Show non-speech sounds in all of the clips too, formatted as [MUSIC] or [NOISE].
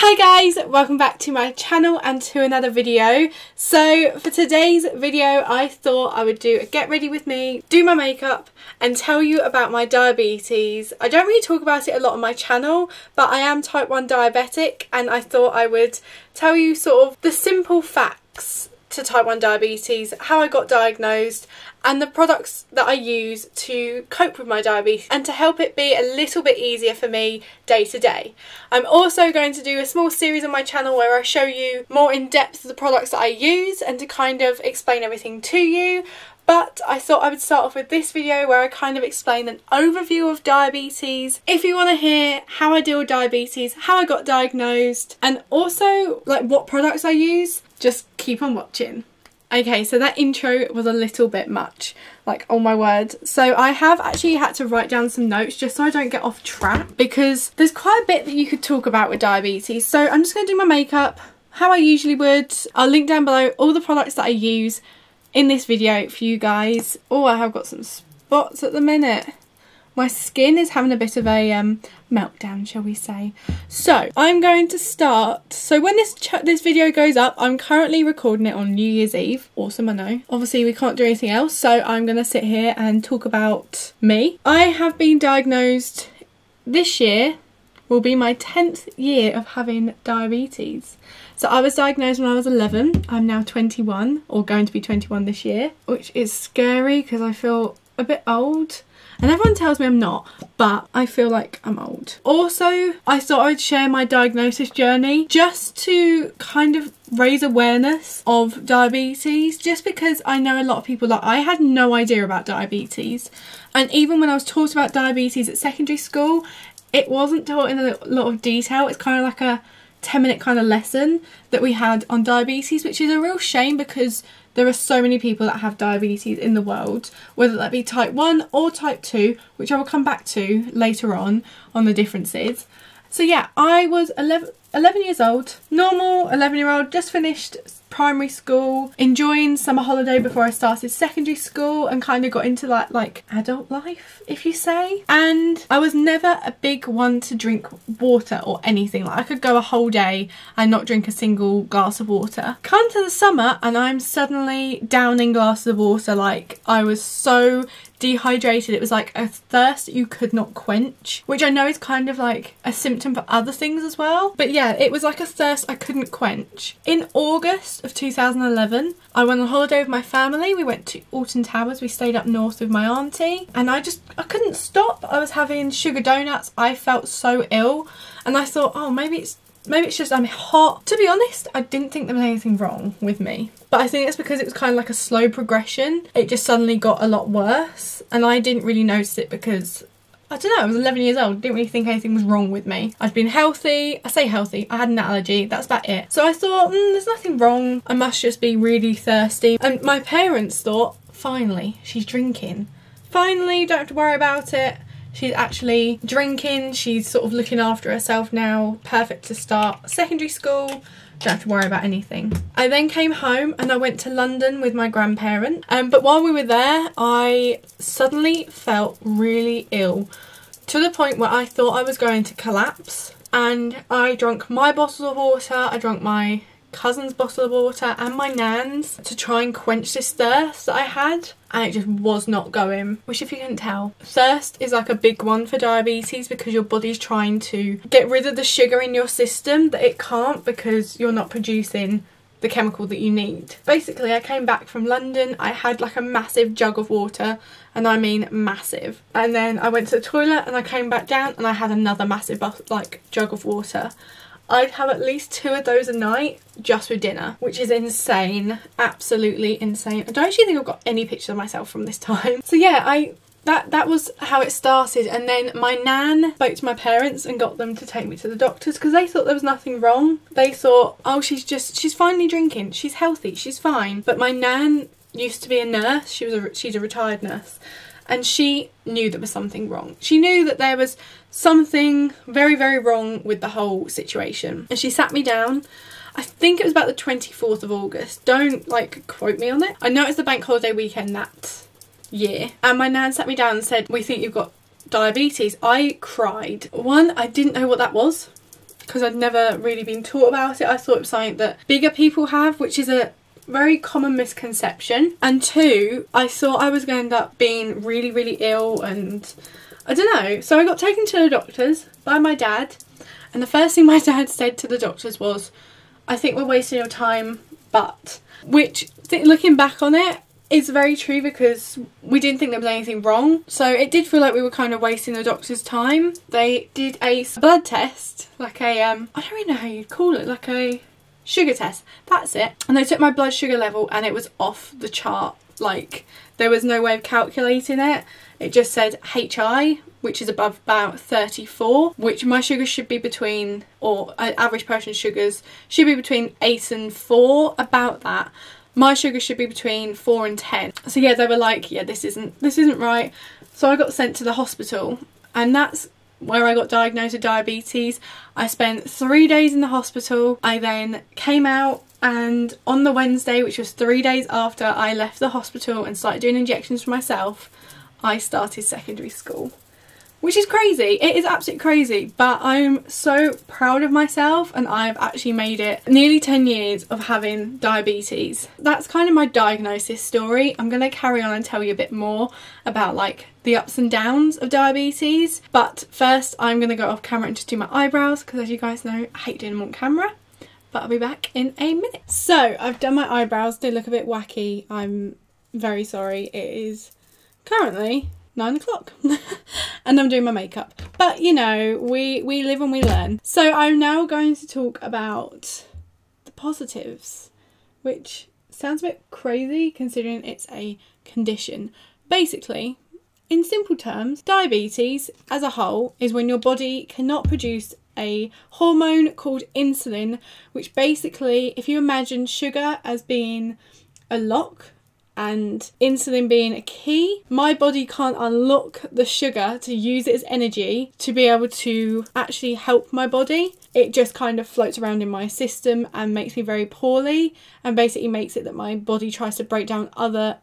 Hi guys, welcome back to my channel and to another video. So for today's video I thought I would do a get ready with me, do my makeup and tell you about my diabetes. I don't really talk about it a lot on my channel but I am type 1 diabetic and I thought I would tell you sort of the simple facts to type 1 diabetes, how I got diagnosed and the products that I use to cope with my diabetes and to help it be a little bit easier for me day to day. I'm also going to do a small series on my channel where I show you more in depth the products that I use and to kind of explain everything to you but I thought I would start off with this video where I kind of explain an overview of diabetes. If you want to hear how I deal with diabetes, how I got diagnosed, and also like what products I use, just keep on watching. Okay, so that intro was a little bit much, like oh my word. So I have actually had to write down some notes just so I don't get off track because there's quite a bit that you could talk about with diabetes. So I'm just going to do my makeup how I usually would. I'll link down below all the products that I use in this video for you guys. Oh, I have got some spots at the minute. My skin is having a bit of a um, meltdown, shall we say. So, I'm going to start. So when this this video goes up, I'm currently recording it on New Year's Eve. Awesome, I know. Obviously, we can't do anything else, so I'm going to sit here and talk about me. I have been diagnosed this year will be my 10th year of having diabetes. So I was diagnosed when I was 11. I'm now 21 or going to be 21 this year, which is scary because I feel a bit old. And everyone tells me I'm not, but I feel like I'm old. Also, I thought I'd share my diagnosis journey just to kind of raise awareness of diabetes just because I know a lot of people that I had no idea about diabetes and even when I was taught about diabetes at secondary school it wasn't taught in a lot of detail. It's kind of like a 10 minute kind of lesson that we had on diabetes, which is a real shame because there are so many people that have diabetes in the world, whether that be type 1 or type 2, which I will come back to later on on the differences. So yeah, I was 11, 11 years old, normal 11 year old, just finished primary school, enjoying summer holiday before I started secondary school and kind of got into that like adult life, if you say. And I was never a big one to drink water or anything. Like I could go a whole day and not drink a single glass of water. Come to the summer and I'm suddenly downing glasses of water like I was so dehydrated. It was like a thirst you could not quench, which I know is kind of like a symptom for other things as well. But yeah, it was like a thirst I couldn't quench. In August of 2011, I went on holiday with my family. We went to Alton Towers. We stayed up north with my auntie and I just, I couldn't stop. I was having sugar donuts. I felt so ill and I thought, oh, maybe it's maybe it's just I'm hot. To be honest, I didn't think there was anything wrong with me. But I think it's because it was kind of like a slow progression. It just suddenly got a lot worse and I didn't really notice it because I don't know, I was 11 years old, didn't really think anything was wrong with me. I'd been healthy, I say healthy, I had an allergy, that's about it. So I thought, mm, there's nothing wrong, I must just be really thirsty. And my parents thought, finally, she's drinking. Finally, don't have to worry about it. She's actually drinking, she's sort of looking after herself now, perfect to start secondary school, don't have to worry about anything. I then came home and I went to London with my grandparents. Um, but while we were there, I suddenly felt really ill to the point where I thought I was going to collapse. And I drank my bottles of water, I drank my cousin's bottle of water and my nan's to try and quench this thirst that I had and it just was not going. Which if you can tell. Thirst is like a big one for diabetes because your body's trying to get rid of the sugar in your system that it can't because you're not producing the chemical that you need. Basically I came back from London, I had like a massive jug of water and I mean massive. And then I went to the toilet and I came back down and I had another massive like jug of water I'd have at least two of those a night just for dinner, which is insane. Absolutely insane. I don't actually think I've got any pictures of myself from this time. So yeah, I that that was how it started and then my nan spoke to my parents and got them to take me to the doctors because they thought there was nothing wrong they thought oh she's just she's finally drinking she's healthy she's fine but my nan used to be a nurse she was a she's a retired nurse and she knew there was something wrong. She knew that there was something very, very wrong with the whole situation. And she sat me down. I think it was about the 24th of August. Don't like quote me on it. I know it's the bank holiday weekend that year. And my nan sat me down and said, we think you've got diabetes. I cried. One, I didn't know what that was. because I'd never really been taught about it. I thought it was something that bigger people have, which is a very common misconception. And two, I thought I was going to end up being really, really ill and I don't know. So I got taken to the doctors by my dad. And the first thing my [LAUGHS] dad said to the doctors was, I think we're wasting your time, but. Which, looking back on it, is very true because we didn't think there was anything wrong. So it did feel like we were kind of wasting the doctor's time. They did a blood test, like a, um, I don't really know how you'd call it, like a sugar test. That's it. And they took my blood sugar level and it was off the chart. Like there was no way of calculating it. It just said HI, which is above about 34, which my sugar should be between, or uh, average person's sugars should be between 8 and 4, about that. My sugar should be between 4 and 10. So yeah, they were like, yeah, this isn't, this isn't right. So I got sent to the hospital and that's where I got diagnosed with diabetes. I spent three days in the hospital. I then came out and on the Wednesday, which was three days after I left the hospital and started doing injections for myself, I started secondary school which is crazy. It is absolutely crazy, but I'm so proud of myself and I've actually made it nearly 10 years of having diabetes. That's kind of my diagnosis story. I'm going to carry on and tell you a bit more about like the ups and downs of diabetes, but first I'm going to go off camera and just do my eyebrows because as you guys know, I hate doing them on camera. But I'll be back in a minute. So I've done my eyebrows, they look a bit wacky. I'm very sorry. It is currently nine o'clock [LAUGHS] and I'm doing my makeup. But you know, we, we live and we learn. So I'm now going to talk about the positives, which sounds a bit crazy considering it's a condition. Basically, in simple terms, diabetes as a whole is when your body cannot produce a hormone called insulin, which basically, if you imagine sugar as being a lock and insulin being a key, my body can't unlock the sugar to use it as energy to be able to actually help my body. It just kind of floats around in my system and makes me very poorly and basically makes it that my body tries to break down other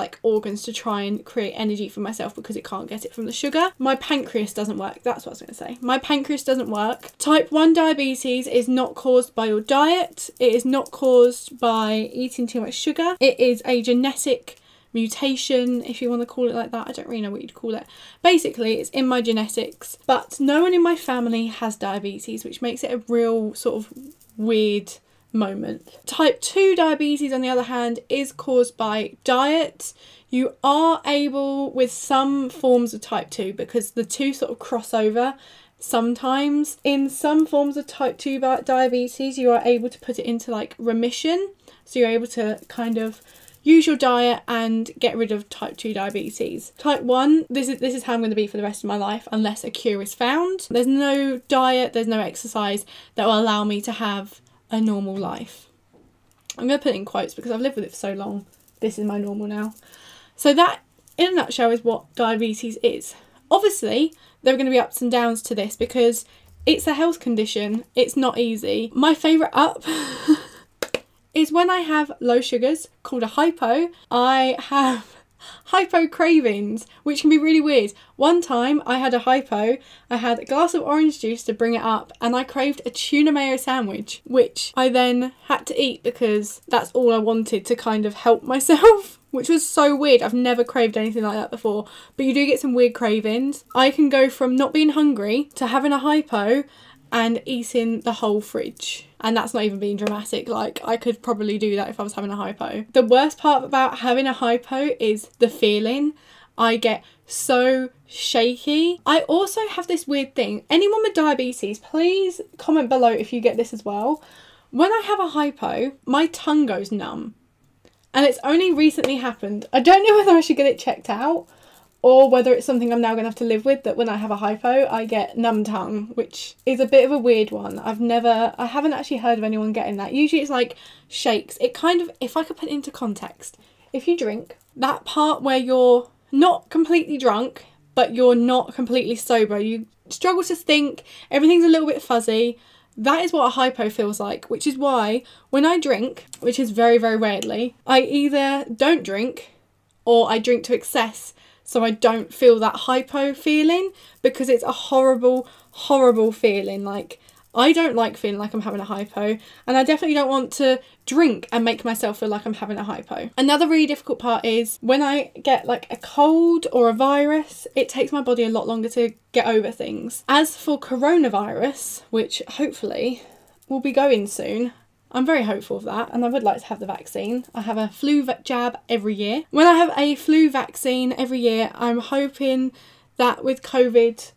like organs to try and create energy for myself because it can't get it from the sugar. My pancreas doesn't work. That's what I was going to say. My pancreas doesn't work. Type 1 diabetes is not caused by your diet. It is not caused by eating too much sugar. It is a genetic mutation, if you want to call it like that. I don't really know what you'd call it. Basically, it's in my genetics, but no one in my family has diabetes, which makes it a real sort of weird moment. Type 2 diabetes, on the other hand, is caused by diet. You are able, with some forms of type 2, because the two sort of cross over sometimes. In some forms of type 2 diabetes, you are able to put it into like remission. So you're able to kind of use your diet and get rid of type 2 diabetes. Type 1, this is this is how I'm going to be for the rest of my life unless a cure is found. There's no diet, there's no exercise that will allow me to have a normal life. I'm going to put it in quotes because I've lived with it for so long. This is my normal now. So that, in a nutshell, is what diabetes is. Obviously, there are going to be ups and downs to this because it's a health condition. It's not easy. My favourite up [LAUGHS] is when I have low sugars, called a hypo. I have hypo cravings, which can be really weird. One time I had a hypo, I had a glass of orange juice to bring it up, and I craved a tuna mayo sandwich, which I then had to eat because that's all I wanted to kind of help [LAUGHS] myself. Which was so weird. I've never craved anything like that before. But you do get some weird cravings. I can go from not being hungry to having a hypo and eating the whole fridge. And that's not even being dramatic, like I could probably do that if I was having a hypo. The worst part about having a hypo is the feeling. I get so shaky. I also have this weird thing. Anyone with diabetes, please comment below if you get this as well. When I have a hypo, my tongue goes numb. And it's only recently happened. I don't know [LAUGHS] whether I should get it checked out or whether it's something I'm now going to have to live with that when I have a hypo I get numb tongue which is a bit of a weird one. I've never I haven't actually heard of anyone getting that. Usually it's like shakes. It kind of if I could put it into context if you drink that part where you're not completely drunk but you're not completely sober you struggle to think everything's a little bit fuzzy that is what a hypo feels like, which is why when I drink, which is very, very rarely, I either don't drink or I drink to excess so I don't feel that hypo feeling because it's a horrible, horrible feeling. Like I don't like feeling like I'm having a hypo, and I definitely don't want to drink and make myself feel like I'm having a hypo. Another really difficult part is when I get like a cold or a virus, it takes my body a lot longer to get over things. As for coronavirus, which hopefully will be going soon, I'm very hopeful of that and I would like to have the vaccine. I have a flu jab every year. When I have a flu vaccine every year, I'm hoping that with COVID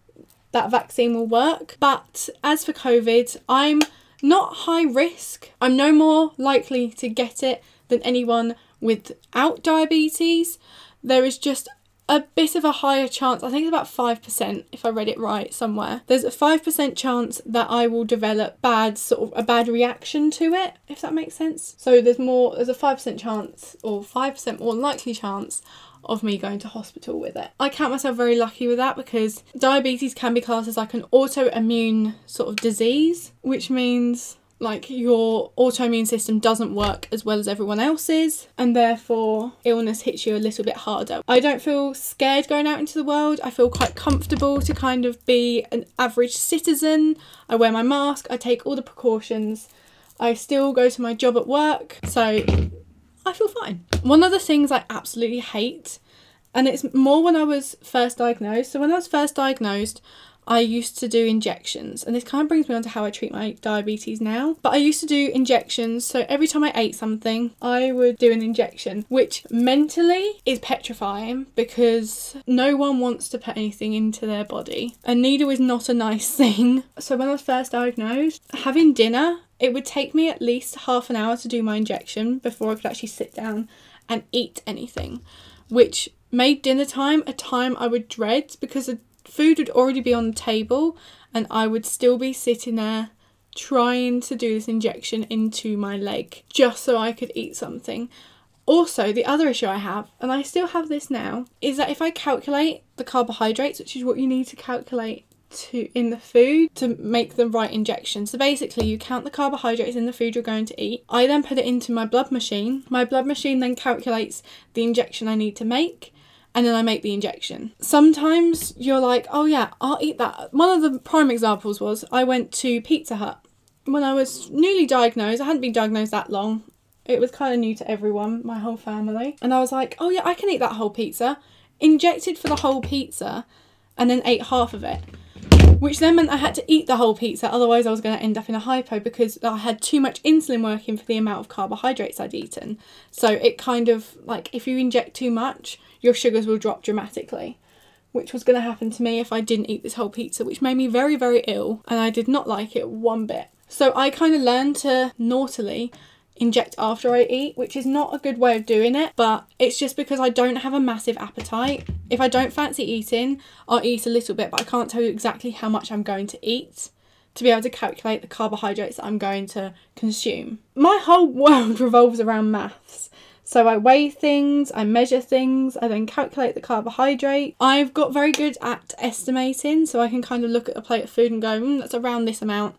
that vaccine will work. But as for COVID, I'm not high risk. I'm no more likely to get it than anyone without diabetes. There is just a bit of a higher chance, I think it's about 5% if I read it right somewhere. There's a 5% chance that I will develop bad sort of a bad reaction to it, if that makes sense. So there's more there's a 5% chance or 5% more likely chance of me going to hospital with it. I count myself very lucky with that because diabetes can be classed as like an autoimmune sort of disease, which means like your autoimmune system doesn't work as well as everyone else's and therefore illness hits you a little bit harder. I don't feel scared going out into the world. I feel quite comfortable to kind of be an average citizen. I wear my mask, I take all the precautions. I still go to my job at work, so I feel fine. One of the things I absolutely hate and it's more when I was first diagnosed. So when I was first diagnosed, I used to do injections, and this kind of brings me on to how I treat my diabetes now. But I used to do injections, so every time I ate something, I would do an injection, which mentally is petrifying because no one wants to put anything into their body. A needle is not a nice [LAUGHS] thing. So when I was first diagnosed, having dinner, it would take me at least half an hour to do my injection before I could actually sit down and eat anything, which made dinner time a time I would dread because food would already be on the table and I would still be sitting there trying to do this injection into my leg just so I could eat something. Also, the other issue I have, and I still have this now, is that if I calculate the carbohydrates, which is what you need to calculate to in the food to make the right injection. So basically you count the carbohydrates in the food you're going to eat. I then put it into my blood machine. My blood machine then calculates the injection I need to make and then I make the injection. Sometimes you're like, oh yeah, I'll eat that. One of the prime examples was I went to Pizza Hut when I was newly diagnosed. I hadn't been diagnosed that long. It was kind of new to everyone, my whole family. And I was like, oh yeah, I can eat that whole pizza. Injected for the whole pizza and then ate half of it which then meant I had to eat the whole pizza, otherwise I was going to end up in a hypo because I had too much insulin working for the amount of carbohydrates I'd eaten. So it kind of like if you inject too much, your sugars will drop dramatically, which was going to happen to me if I didn't eat this whole pizza, which made me very, very ill and I did not like it one bit. So I kind of learned to naughtily inject after I eat, which is not a good way of doing it, but it's just because I don't have a massive appetite. If I don't fancy eating, I'll eat a little bit, but I can't tell you exactly how much I'm going to eat to be able to calculate the carbohydrates that I'm going to consume. My whole [LAUGHS] world revolves around maths. So I weigh things, I measure things, I then calculate the carbohydrate. I've got very good at estimating, so I can kind of look at a plate of food and go, mm, that's around this amount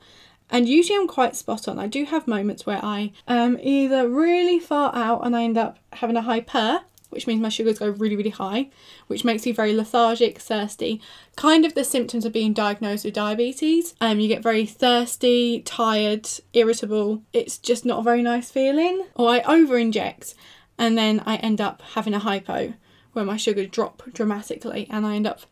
and usually I'm quite spot on. I do have moments where I am either really far out and I end up having a hyper, which means my sugars go really, really high, which makes me very lethargic, thirsty. Kind of the symptoms of being diagnosed with diabetes. Um, you get very thirsty, tired, irritable. It's just not a very nice feeling. Or I over inject and then I end up having a hypo where my sugars drop dramatically and I end up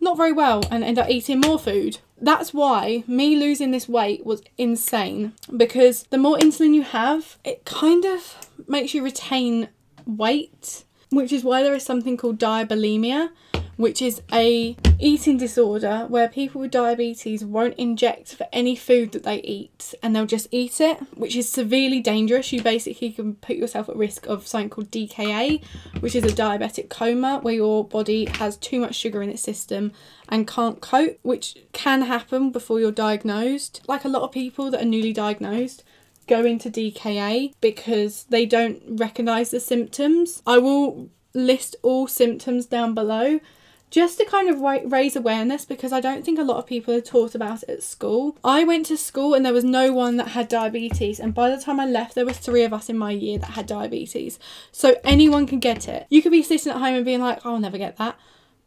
not very well and end up eating more food. That's why me losing this weight was insane because the more insulin you have, it kind of makes you retain weight, which is why there is something called diabulimia, which is a eating disorder where people with diabetes won't inject for any food that they eat and they'll just eat it, which is severely dangerous. You basically can put yourself at risk of something called DKA, which is a diabetic coma where your body has too much sugar in its system and can't cope, which can happen before you're diagnosed. Like a lot of people that are newly diagnosed, go into DKA because they don't recognize the symptoms. I will list all symptoms down below just to kind of raise awareness because I don't think a lot of people are taught about it at school. I went to school and there was no one that had diabetes and by the time I left there was three of us in my year that had diabetes. So anyone can get it. You could be sitting at home and being like, I'll never get that.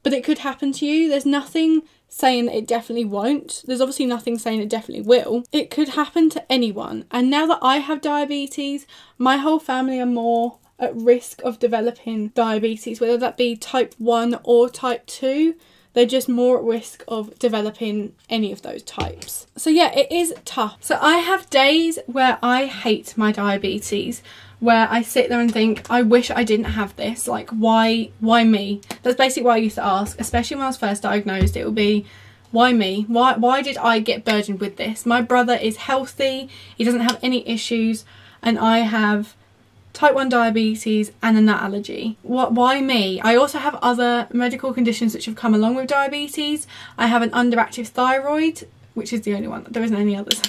But it could happen to you. There's nothing saying that it definitely won't. There's obviously nothing saying it definitely will. It could happen to anyone. And now that I have diabetes, my whole family are more at risk of developing diabetes, whether that be type 1 or type 2 they're just more at risk of developing any of those types. So yeah, it is tough. So I have days where I hate my diabetes where I sit there and think, I wish I didn't have this. Like, why, why me? That's basically what I used to ask, especially when I was first diagnosed. It would be, why me? Why, why did I get burdened with this? My brother is healthy. He doesn't have any issues. And I have type 1 diabetes and a nut allergy. What, why me? I also have other medical conditions which have come along with diabetes. I have an underactive thyroid, which is the only one, there isn't any others.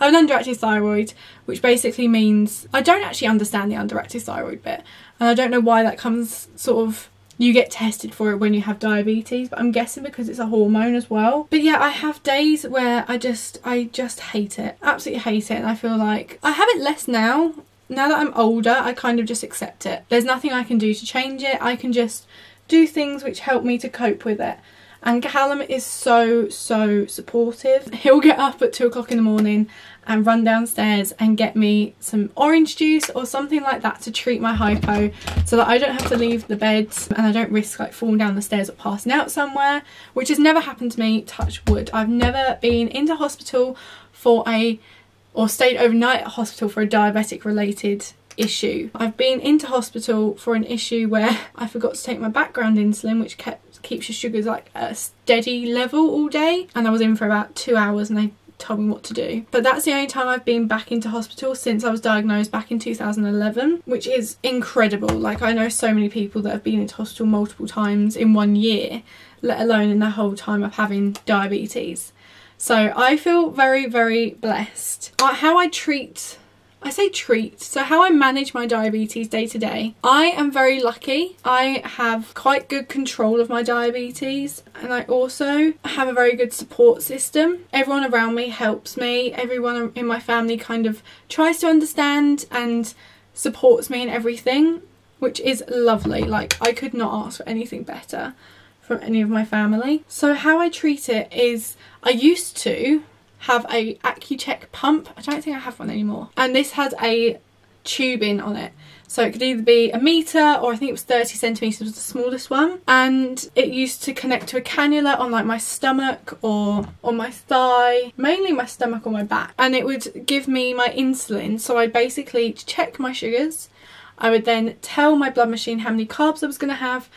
I have an underactive thyroid, which basically means I don't actually understand the underactive thyroid bit. And I don't know why that comes sort of you get tested for it when you have diabetes but I'm guessing because it's a hormone as well but yeah I have days where I just I just hate it absolutely hate it and I feel like I have it less now now that I'm older, I kind of just accept it. There's nothing I can do to change it. I can just do things which help me to cope with it. And Callum is so, so supportive. He'll get up at two o'clock in the morning and run downstairs and get me some orange juice or something like that to treat my hypo so that I don't have to leave the bed and I don't risk like falling down the stairs or passing out somewhere, which has never happened to me, touch wood. I've never been into hospital for a or stayed overnight at hospital for a diabetic related issue. I've been into hospital for an issue where [LAUGHS] I forgot to take my background insulin which kept keeps your sugars like at a steady level all day and I was in for about two hours and they told me what to do. But that's the only time I've been back into hospital since I was diagnosed back in 2011, which is incredible. Like I know so many people that have been into hospital multiple times in one year, let alone in the whole time of having diabetes. So I feel very, very blessed. Uh, how I treat I say treat, so how I manage my diabetes day to day. I am very lucky. I have quite good control of my diabetes and I also have a very good support system. Everyone around me helps me. Everyone in my family kind of tries to understand and supports me in everything, which is lovely. Like I could not ask for anything better from any of my family. So how I treat it is I used to have a Accu-Chek pump. I don't think I have one anymore. And this had a tubing on it. So it could either be a metre or I think it was 30 centimetres was the smallest one. And it used to connect to a cannula on like my stomach or on my thigh, mainly my stomach or my back. And it would give me my insulin. So I'd basically check my sugars. I would then tell my blood machine how many carbs I was going to have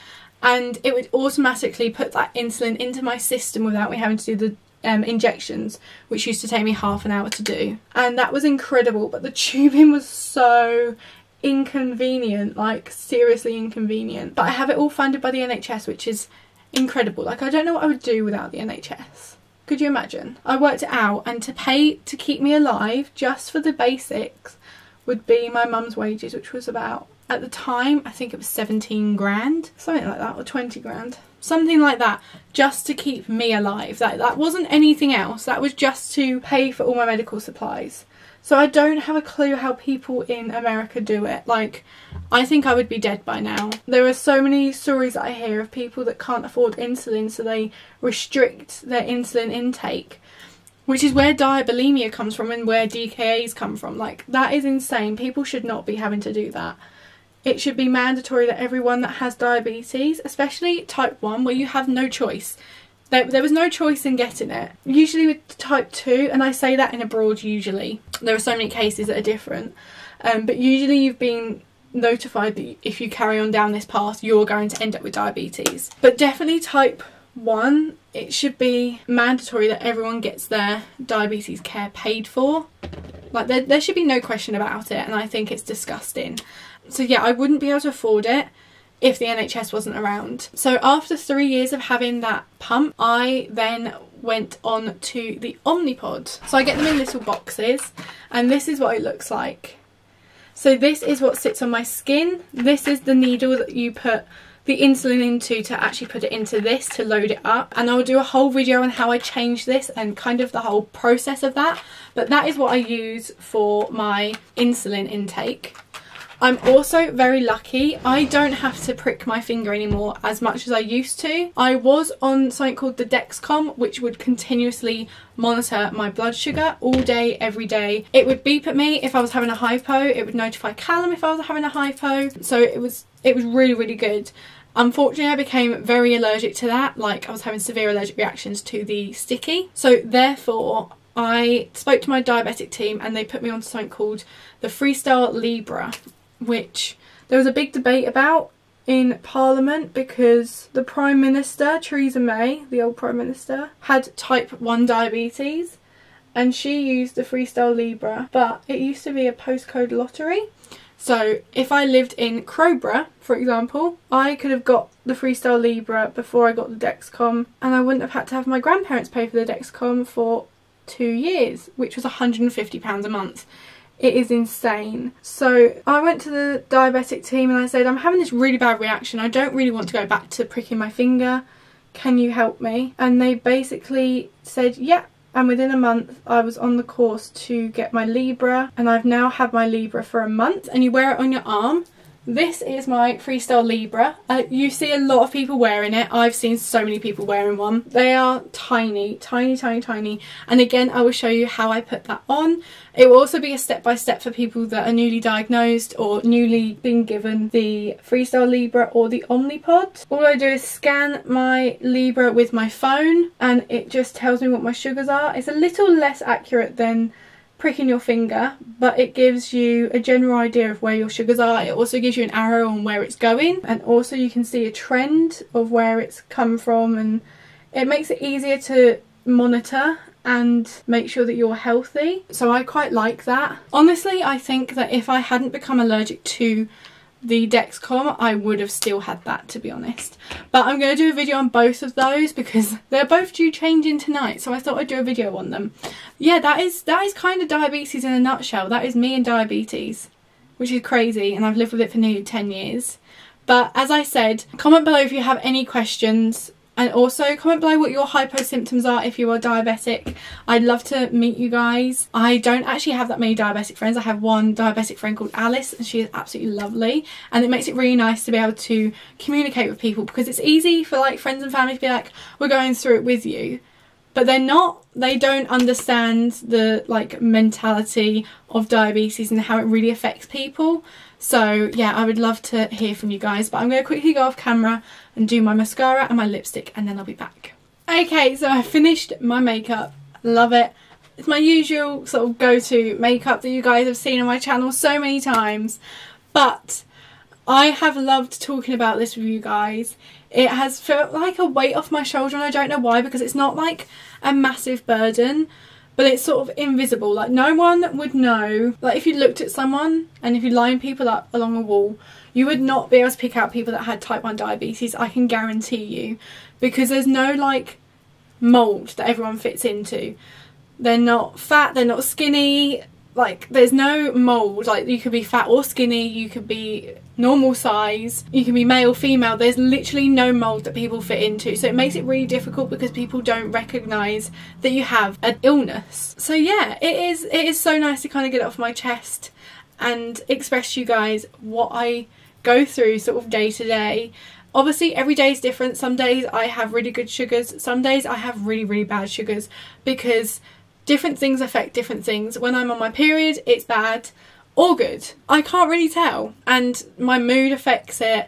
and it would automatically put that insulin into my system without me having to do the um, injections, which used to take me half an hour to do. And that was incredible, but the tubing was so inconvenient, like seriously inconvenient. But I have it all funded by the NHS, which is incredible. Like I don't know what I would do without the NHS. Could you imagine? I worked it out and to pay to keep me alive just for the basics would be my mum's wages, which was about at the time I think it was 17 grand, something like that, or 20 grand. Something like that just to keep me alive. That that wasn't anything else. That was just to pay for all my medical supplies. So I don't have a clue how people in America do it. Like I think I would be dead by now. There are so many stories I hear of people that can't afford insulin so they restrict their insulin intake which is where diabulimia comes from and where DKAs come from. Like that is insane. People should not be having to do that it should be mandatory that everyone that has diabetes, especially type 1 where you have no choice, there, there was no choice in getting it. Usually with type 2, and I say that in a broad usually, there are so many cases that are different, um, but usually you've been notified that if you carry on down this path you're going to end up with diabetes. But definitely type 1, it should be mandatory that everyone gets their diabetes care paid for. Like there, there should be no question about it and I think it's disgusting. So yeah, I wouldn't be able to afford it if the NHS wasn't around. So after three years of having that pump, I then went on to the Omnipod. So I get them in little boxes and this is what it looks like. So this is what sits on my skin. This is the needle that you put the insulin into to actually put it into this to load it up and I'll do a whole video on how I change this and kind of the whole process of that but that is what I use for my insulin intake I'm also very lucky. I don't have to prick my finger anymore as much as I used to. I was on something called the Dexcom, which would continuously monitor my blood sugar all day, every day. It would beep at me if I was having a hypo. It would notify Callum if I was having a hypo. So it was it was really, really good. Unfortunately, I became very allergic to that. Like I was having severe allergic reactions to the sticky. So therefore, I spoke to my diabetic team and they put me on something called the Freestyle Libre, which there was a big debate about in Parliament because the Prime Minister, Theresa May, the old Prime Minister, had type 1 diabetes and she used the Freestyle Libre, but it used to be a postcode lottery. So if I lived in Crowborough, for example, I could have got the Freestyle Libre before I got the Dexcom and I wouldn't have had to have my grandparents pay for the Dexcom for two years, which was £150 a month. It is insane. So I went to the diabetic team and I said, I'm having this really bad reaction. I don't really want to go back to pricking my finger. Can you help me? And they basically said, yeah, and within a month I was on the course to get my Libre and I've now had my Libre for a month and you wear it on your arm this is my Freestyle Libre. Uh, you see a lot of people wearing it. I've seen so many people wearing one. They are tiny, tiny, tiny, tiny. And again, I will show you how I put that on. It will also be a step-by-step -step for people that are newly diagnosed or newly been given the Freestyle Libre or the Omnipod. All I do is scan my Libre with my phone and it just tells me what my sugars are. It's a little less accurate than pricking your finger but it gives you a general idea of where your sugars are. It also gives you an arrow on where it's going and also you can see a trend of where it's come from and it makes it easier to monitor and make sure that you're healthy. So I quite like that. Honestly I think that if I hadn't become allergic to the Dexcom, I would have still had that to be honest. But I'm going to do a video on both of those because [LAUGHS] they're both due changing tonight. So I thought I'd do a video on them. Yeah, that is, that is kind of diabetes in a nutshell. That is me and diabetes, which is crazy. And I've lived with it for nearly 10 years. But as I said, comment below if you have any questions and also comment below what your hypo symptoms are if you are diabetic. I'd love to meet you guys. I don't actually have that many diabetic friends. I have one diabetic friend called Alice and she is absolutely lovely. And it makes it really nice to be able to communicate with people because it's easy for like friends and family to be like, we're going through it with you but they're not they don't understand the like mentality of diabetes and how it really affects people so yeah I would love to hear from you guys but I'm going to quickly go off camera and do my mascara and my lipstick and then I'll be back. Okay, so I finished my makeup. Love it. It's my usual sort of go-to makeup that you guys have seen on my channel so many times. But I have loved talking about this with you guys. It has felt like a weight off my shoulder and I don't know why because it's not like a massive burden but it's sort of invisible like no one would know like if you looked at someone and if you line people up along a wall you would not be able to pick out people that had type 1 diabetes, I can guarantee you, because there's no like mould that everyone fits into. They're not fat, they're not skinny, like there's no mould, like you could be fat or skinny, you could be normal size, you can be male, female, there's literally no mould that people fit into. So it makes it really difficult because people don't recognise that you have an illness. So yeah, it is it is so nice to kind of get it off my chest and express to you guys what I go through sort of day to day. Obviously every day is different. Some days I have really good sugars. Some days I have really, really bad sugars because different things affect different things. When I'm on my period, it's bad or good. I can't really tell. And my mood affects it.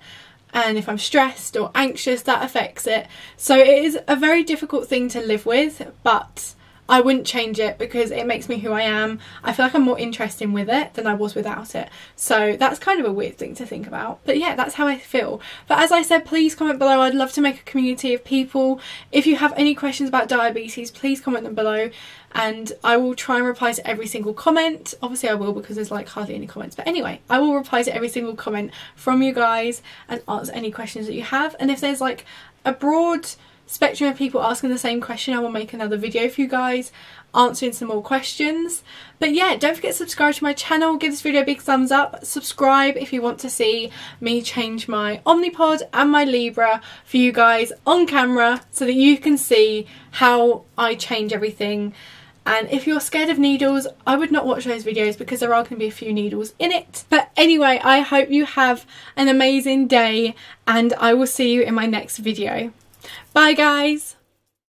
And if I'm stressed or anxious, that affects it. So it is a very difficult thing to live with, but I wouldn't change it because it makes me who I am. I feel like I'm more interesting with it than I was without it. So that's kind of a weird thing to think about. But yeah, that's how I feel. But as I said, please comment below. I'd love to make a community of people. If you have any questions about diabetes, please comment them below and I will try and reply to every single comment. Obviously I will because there's like hardly any comments. But anyway, I will reply to every single comment from you guys and answer any questions that you have. And if there's like a broad spectrum of people asking the same question. I will make another video for you guys answering some more questions. But yeah, don't forget to subscribe to my channel, give this video a big thumbs up, subscribe if you want to see me change my Omnipod and my Libre for you guys on camera so that you can see how I change everything and if you're scared of needles I would not watch those videos because there are going to be a few needles in it. But anyway I hope you have an amazing day and I will see you in my next video. Bye guys!